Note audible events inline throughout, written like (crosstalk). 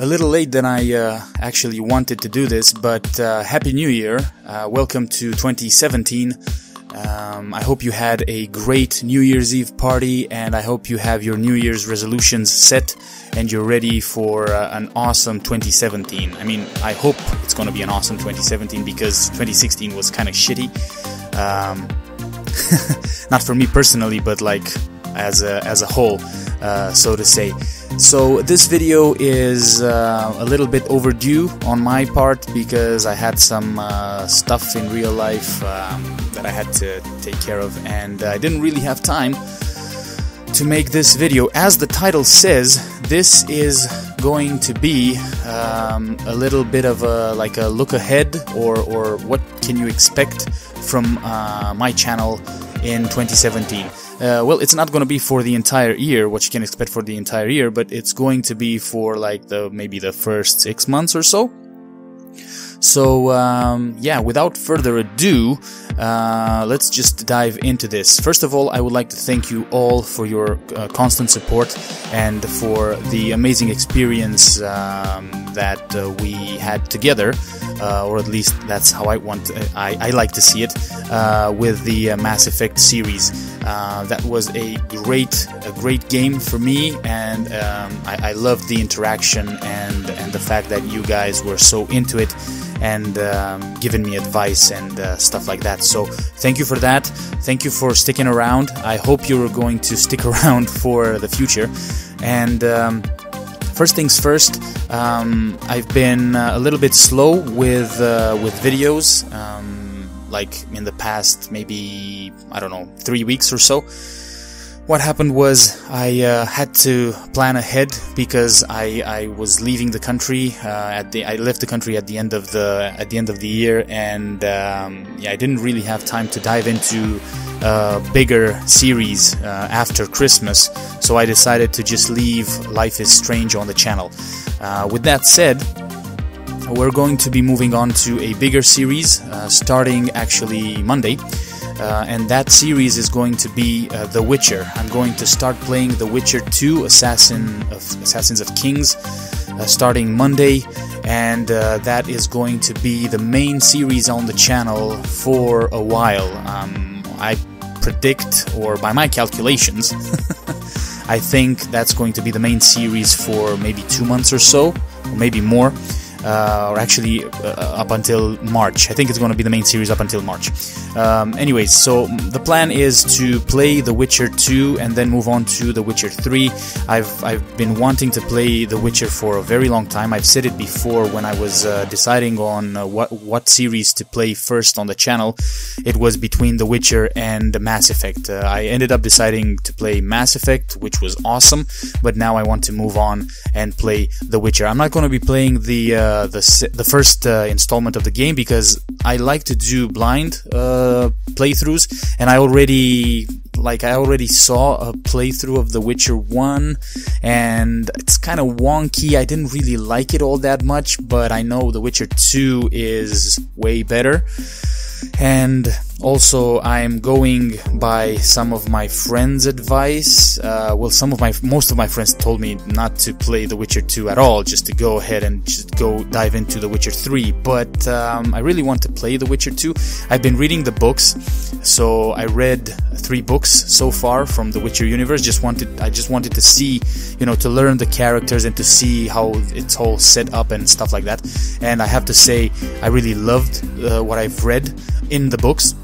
A little late than I uh, actually wanted to do this, but uh, Happy New Year. Uh, welcome to 2017. Um, I hope you had a great New Year's Eve party, and I hope you have your New Year's resolutions set and you're ready for uh, an awesome 2017. I mean, I hope it's going to be an awesome 2017 because 2016 was kind of shitty. Um, (laughs) not for me personally, but like as a, as a whole, uh, so to say. So this video is uh, a little bit overdue on my part because I had some uh, stuff in real life um, that I had to take care of and I didn't really have time to make this video. As the title says, this is going to be um, a little bit of a like a look ahead or, or what can you expect from uh, my channel in 2017. Uh, well, it's not going to be for the entire year, what you can expect for the entire year, but it's going to be for like the maybe the first six months or so. So, um, yeah, without further ado, uh, let's just dive into this. First of all, I would like to thank you all for your uh, constant support and for the amazing experience um, that uh, we had together, uh, or at least that's how I want, I, I like to see it, uh, with the uh, Mass Effect series. that was a great, a great game for me, and um, I, I loved the interaction and and the fact that you guys were so into it and um, giving me advice and uh, stuff like that. So thank you for that. Thank you for sticking around. I hope you're going to stick (laughs) around for the future. And um, first things first, um, I've been uh, a little bit slow with uh, with videos. Um, like in the past, maybe I don't know, three weeks or so what happened was I uh, had to plan ahead because I, I was leaving the country uh, at the I left the country at the end of the at the end of the year and um, yeah I didn't really have time to dive into a bigger series uh, after Christmas so I decided to just leave Life is Strange on the channel. Uh, with that said, we're going to be moving on to a bigger series uh, starting actually Monday. Uh, and that series is going to be uh, The Witcher. I'm going to start playing The Witcher 2: Assassin of Assassins of Kings, uh, starting Monday, and uh, that is going to be the main series on the channel for a while. Um, I predict, or by my calculations, (laughs) I think that's going to be the main series for maybe two months or so, or maybe more uh, or actually uh, up until March. I think it's going to be the main series up until March. Um, anyways, so the plan is to play The Witcher 2 and then move on to The Witcher 3. I've I've been wanting to play The Witcher for a very long time. I've said it before when I was uh, deciding on uh, what what series to play first on the channel. It was between The Witcher and Mass Effect. Uh, I ended up deciding to play Mass Effect, which was awesome, but now I want to move on and play The Witcher. I'm not going to be playing the uh, the the first uh, installment of the game because I like to do blind uh, playthroughs, and I already like I already saw a playthrough of The Witcher 1 and it's kind of wonky. I didn't really like it all that much, but I know The Witcher 2 is way better. And also, I'm going by some of my friends' advice. Uh, well, some of my, most of my friends told me not to play The Witcher 2 at all, just to go ahead and just go dive into The Witcher 3. But um, I really want to play The Witcher 2. I've been reading the books, so I read three books so far from The Witcher universe. Just wanted, I just wanted to see, you know, to learn the characters and to see how it's all set up and stuff like that. And I have to say, I really loved uh, what I've read in the books.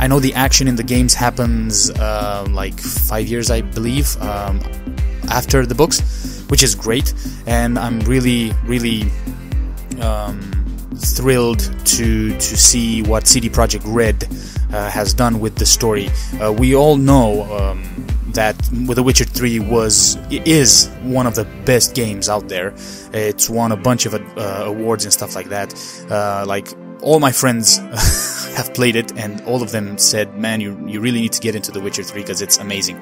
I know the action in the games happens uh, like five years, I believe, um, after the books, which is great, and I'm really, really um, thrilled to to see what CD Projekt Red uh, has done with the story. Uh, we all know. Um, that The Witcher 3 was is one of the best games out there. It's won a bunch of uh, awards and stuff like that. Uh, like all my friends (laughs) have played it, and all of them said, "Man, you you really need to get into The Witcher 3 because it's amazing."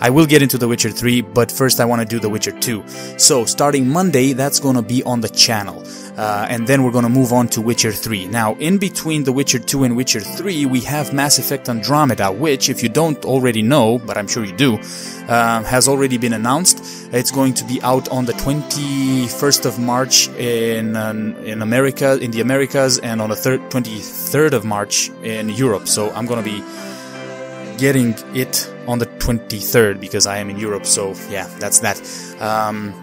I will get into The Witcher 3, but first I want to do The Witcher 2. So starting Monday, that's going to be on the channel. Uh, and then we're going to move on to Witcher 3. Now, in between The Witcher 2 and Witcher 3, we have Mass Effect Andromeda, which, if you don't already know, but I'm sure you do, uh, has already been announced. It's going to be out on the 21st of March in um, in America, in the Americas, and on the third, 23rd of March in Europe. So I'm going to be getting it on the 23rd because I am in Europe. So yeah, that's that. Um,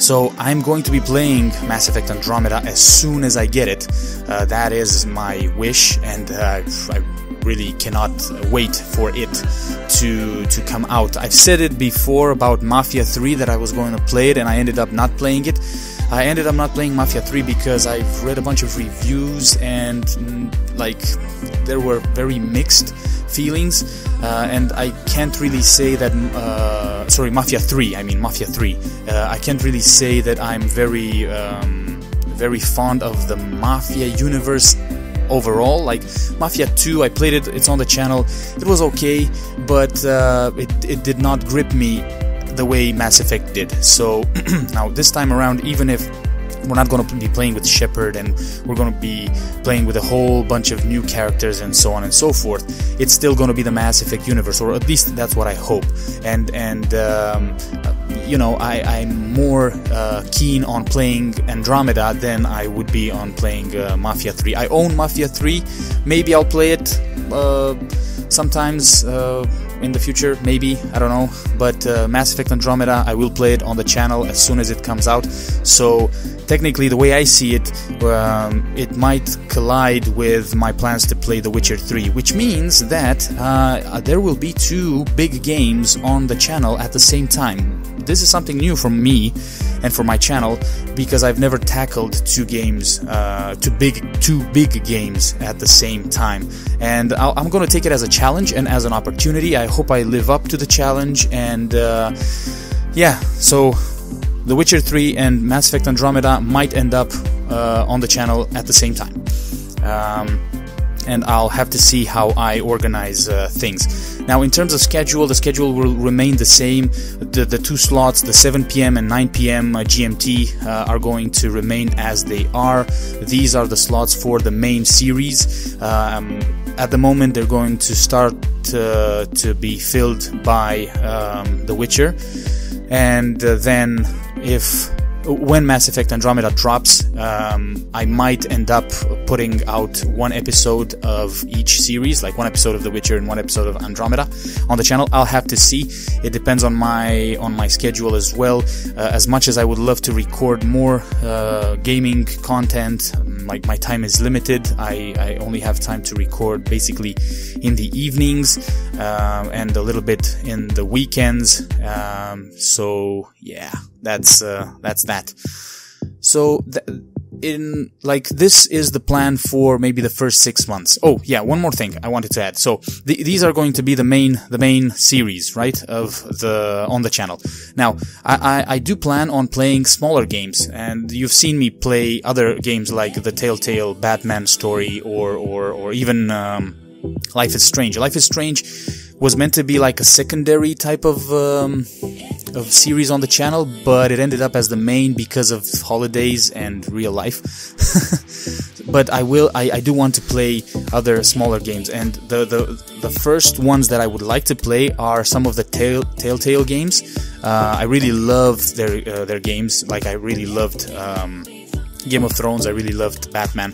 so I'm going to be playing Mass Effect Andromeda as soon as I get it. Uh, that is my wish, and uh, I really cannot wait for it to to come out. I've said it before about Mafia 3 that I was going to play it, and I ended up not playing it. I ended up not playing Mafia 3 because I've read a bunch of reviews and mm, like there were very mixed feelings, uh, and I can't really say that. Uh, sorry, Mafia 3. I mean Mafia 3. Uh, I can't really say that I'm very um, very fond of the Mafia universe overall. Like Mafia 2, I played it. It's on the channel. It was okay, but uh, it it did not grip me the way Mass Effect did. So (clears throat) now this time around, even if we're not going to be playing with Shepard and we're going to be playing with a whole bunch of new characters and so on and so forth. It's still going to be the Mass Effect universe, or at least that's what I hope. And and um, you know, I, I'm more uh, keen on playing Andromeda than I would be on playing uh, Mafia 3. I own Mafia 3. Maybe I'll play it uh, sometimes uh, in the future, maybe, I don't know. But uh, Mass Effect Andromeda, I will play it on the channel as soon as it comes out. So technically, the way I see it, um, it might collide with my plans to play The Witcher 3, which means that uh, there will be two big games on the channel at the same time. This is something new for me and for my channel because I've never tackled two games, uh, two big, two big games at the same time. And i am going to take it as a challenge and as an opportunity. I hope I live up to the challenge. And uh, yeah, so The Witcher 3 and Mass Effect Andromeda might end up uh, on the channel at the same time. Um, and I'll have to see how I organize uh, things. Now, in terms of schedule, the schedule will remain the same. The, the two slots, the 7 p.m. and 9 p.m. Uh, GMT, uh, are going to remain as they are. These are the slots for the main series. Um, at the moment, they're going to start to, to be filled by um, The Witcher. And uh, then, if when Mass Effect Andromeda drops, um, I might end up putting out one episode of each series, like one episode of The Witcher and one episode of Andromeda on the channel. I'll have to see. It depends on my on my schedule as well. Uh, as much as I would love to record more uh, gaming content, like my time is limited. I, I only have time to record basically in the evenings uh, and a little bit in the weekends. Um, so yeah, that's uh, that's that. So th- in like this is the plan for maybe the first six months. Oh yeah, one more thing I wanted to add. So th- these are going to be the main the main series, right, of the on the channel. Now I, I, I do plan on playing smaller games, and you've seen me play other games like the Telltale Batman story or or or even um, Life is Strange. Life is Strange was meant to be like a secondary type of um, of series on the channel, but it ended up as the main because of holidays and real life. (laughs) but I will, I, I do want to play other smaller games, and the, the the first ones that I would like to play are some of the tail, Telltale games. Uh, I really love their uh, their games. Like I really loved. Um, Game of Thrones, I really loved Batman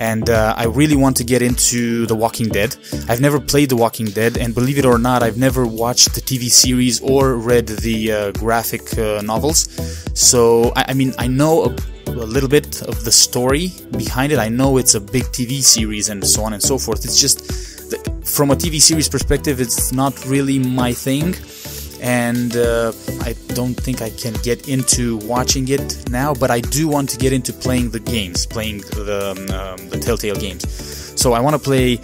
and uh, I really want to get into The Walking Dead. I've never played The Walking Dead, and believe it or not, I've never watched the TV series or read the uh, graphic uh, novels. So, I, I, mean, I know a, a, little bit of the story behind it. I know it's a big TV series and so on and so forth. It's just, from a TV series perspective, it's not really my thing and uh, I don't think I can get into watching it now, but I do want to get into playing the games, playing the, um, the Telltale games. So I want to play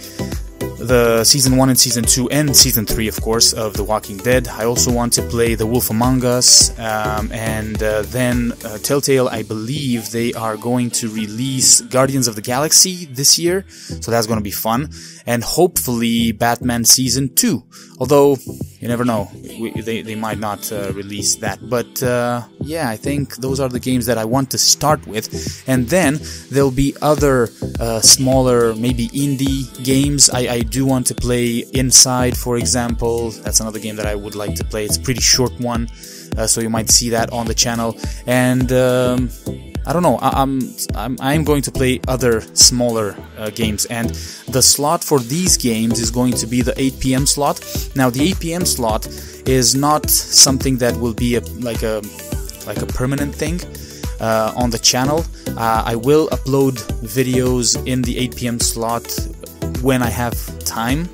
the season 1 and season 2 and season 3 of course of The Walking Dead. I also want to play The Wolf Among Us um, and uh, then uh, Telltale I believe they are going to release Guardians of the Galaxy this year so that's going to be fun and hopefully Batman season 2 although you never know we, they, they might not uh, release that but uh, yeah I think those are the games that I want to start with and then there'll be other uh, smaller maybe indie games I, I do want to play Inside, for example. That's another game that I would like to play. It's a pretty short one. uh, so you might see that on the channel. And um, I don't know. I, am I'm, I'm going to play other smaller uh, games, and the slot for these games is going to be the 8 p.m. slot. Now, the 8 p.m. slot is not something that will be a, like a like a permanent thing uh, on the channel. Uh, I will upload videos in the 8 p.m. slot when I have time.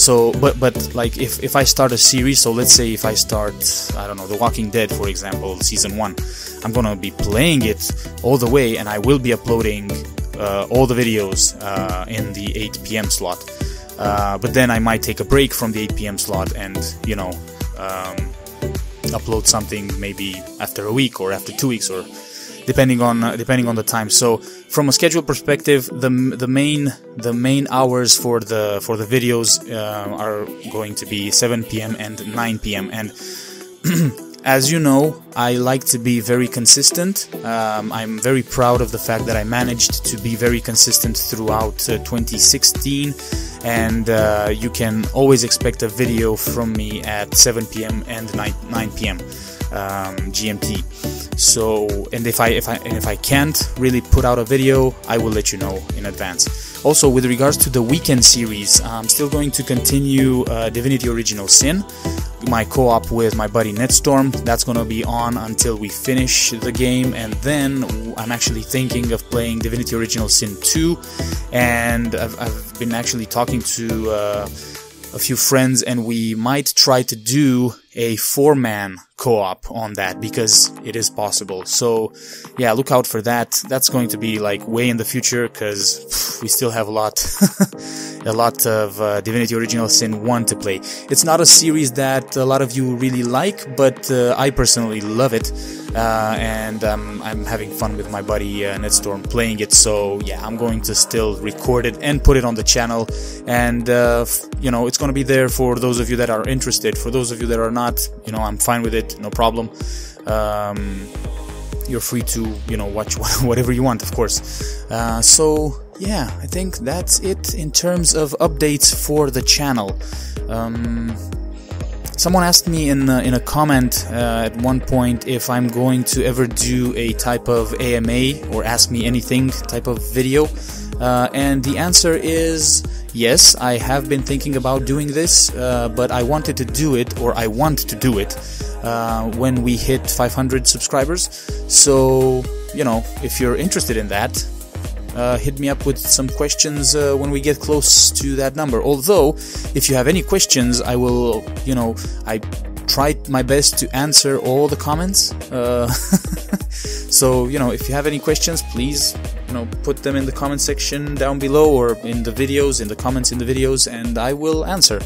So, but but like if if I start a series, so let's say if I start I don't know The Walking Dead, for example, season one. I'm gonna be playing it all the way, and I will be uploading uh, all the videos uh, in the 8 p.m. slot. Uh, but then I might take a break from the 8 p.m. slot and you know um, upload something maybe after a week or after two weeks or depending on uh, depending on the time. So from a schedule perspective, the the main the main hours for the for the videos uh, are going to be 7 p.m. and 9 p.m. and (clears throat) As you know, I like to be very consistent. Um, I'm very proud of the fact that I managed to be very consistent throughout uh, 2016, and uh, you can always expect a video from me at 7 p.m. and 9, 9 p.m. Um, GMT. So, and if I if I and if I can't really put out a video, I will let you know in advance. Also, with regards to the weekend series, I'm still going to continue uh, Divinity Original Sin my co-op with my buddy Netstorm. That's gonna be on until we finish the game, and then I'm actually thinking of playing Divinity Original Sin 2, and I've, I've been actually talking to uh, a few friends, and we might try to do a four-man co-op on that because it is possible. So, yeah, look out for that. That's going to be like way in the future because we still have a lot. (laughs) a lot of uh, Divinity Original Sin 1 to play. It's not a series that a lot of you really like, but uh, I personally love it, uh, and um, I'm having fun with my buddy uh, Netstorm playing it. So yeah, I'm going to still record it and put it on the channel, and uh, you know it's going to be there for those of you that are interested. For those of you that are not, you know, I'm fine with it, no problem. Um, you're free to you know watch (laughs) whatever you want, of course. Uh, so yeah, I think that's it in terms of updates for the channel. Um, someone asked me in a, in a comment uh, at one point if I'm going to ever do a type of AMA or ask me anything type of video, uh, and the answer is yes. I have been thinking about doing this, uh, but I wanted to do it, or I want to do it. Uh, when we hit 500 subscribers. So, you know, if you're interested in that, uh, hit me up with some questions uh, when we get close to that number. Although, if you have any questions, I will, you know, I tried my best to answer all the comments. Uh, (laughs) so, you know, if you have any questions, please, you know, put them in the comment section down below or in the videos, in the comments in the videos, and I will answer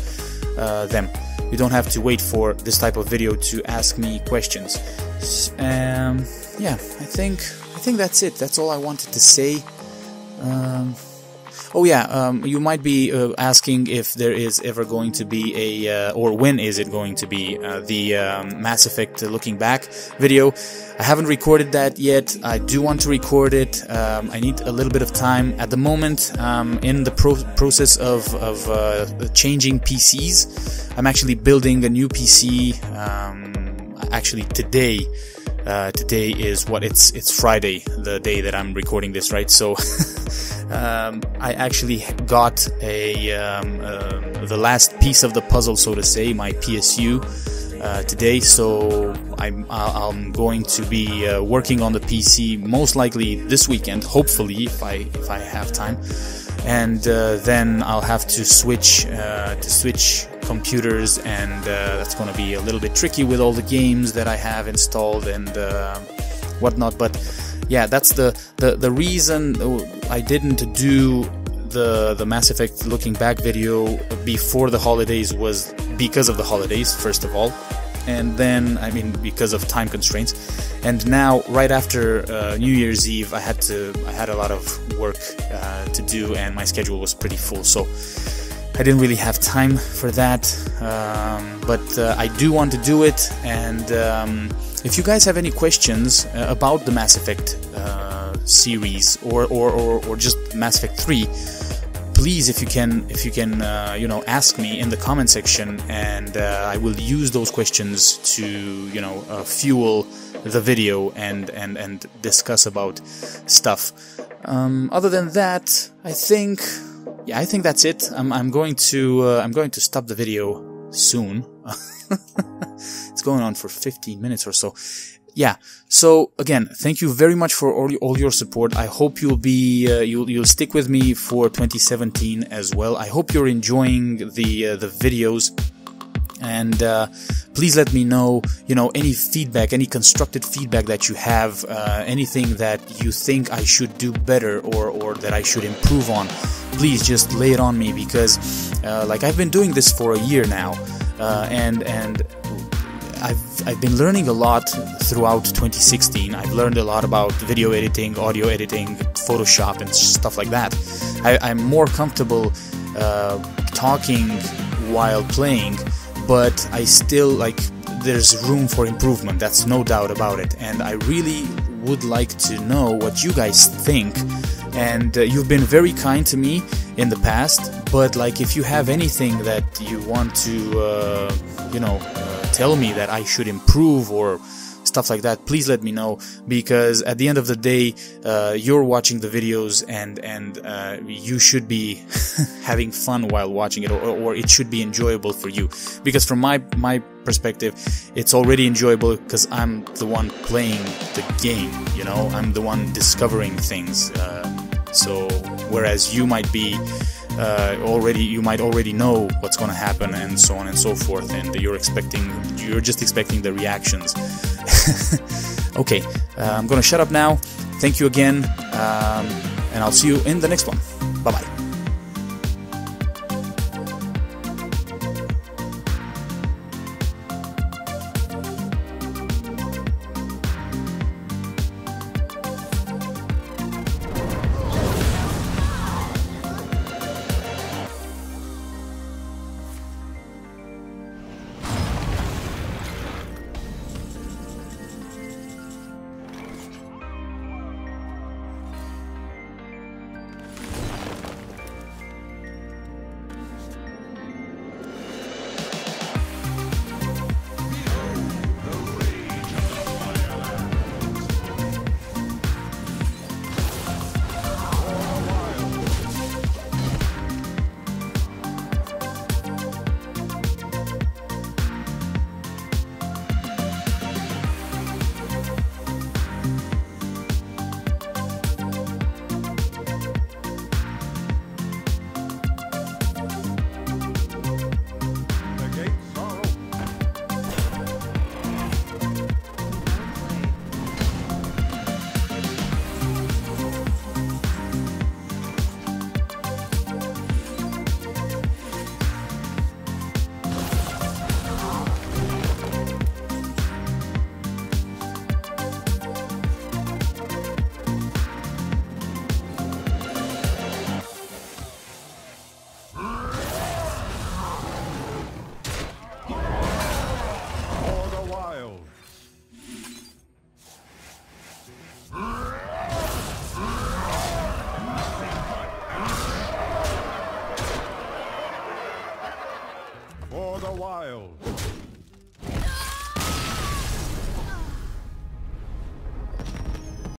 uh, them. You don't have to wait for this type of video to ask me questions. Um, yeah, I think I think that's it. That's all I wanted to say. Um, oh yeah, um, you might be uh, asking if there is ever going to be a, uh, or when is it going to be uh, the um, Mass Effect looking back video. I haven't recorded that yet. I do want to record it. Um, I need a little bit of time. At the moment, um, in the pro process of, of uh, changing PCs. I'm actually building a new PC. Um, actually, today. Uh, today is what it's it's Friday, the day that I'm recording this, right? So (laughs) um, I actually got a um, uh, the last piece of the puzzle, so to say, my PSU uh, today. So I'm I'm going to be uh, working on the PC most likely this weekend, hopefully if I if I have time, and uh, then I'll have to switch uh, to switch computers, and uh, that's going to be a little bit tricky with all the games that I have installed and uh, whatnot. But yeah, that's the, the the reason I didn't do the the Mass Effect looking back video before the holidays was because of the holidays, first of all, and then I mean because of time constraints. And now, right after uh, New Year's Eve, I had to I had a lot of work uh, to do, and my schedule was pretty full. So I didn't really have time for that, um, but uh, I do want to do it. And um, if you guys have any questions uh, about the Mass Effect uh, series or, or, or, or, just Mass Effect 3, please if you can if you can uh, you know ask me in the comment section and uh, I will use those questions to you know uh, fuel the video and and and discuss about stuff um, other than that I think yeah I think that's it I'm, I'm going to uh, I'm going to stop the video soon (laughs) it's going on for 15 minutes or so yeah. So again, thank you very much for all, all your support. I hope you'll be uh, you'll you'll stick with me for 2017 as well. I hope you're enjoying the uh, the videos. And uh, please let me know, you know, any feedback, any constructed feedback that you have, uh, anything that you think I should do better or, or that I should improve on. Please just lay it on me because, uh, like, I've been doing this for a year now, uh, and and I've, I've been learning a lot throughout 2016. I've learned a lot about video editing, audio editing, Photoshop, and stuff like that. I, am more comfortable uh, talking while playing, but I still like there's room for improvement. That's no doubt about it. And I really would like to know what you guys think. And uh, you've been very kind to me in the past, but like if you have anything that you want to, uh, you know, tell me that I should improve or stuff like that, please let me know because at the end of the day, uh, you're watching the videos and and uh, you should be (laughs) having fun while watching it, or, or, it should be enjoyable for you. Because from my my perspective, it's already enjoyable because I'm the one playing the game. You know, I'm the one discovering things. Uh, so whereas you might be uh, already you might already know what's going to happen and so on and so forth and you're expecting you're just expecting the reactions (laughs) okay uh, i'm going to shut up now thank you again um, and i'll see you in the next one bye bye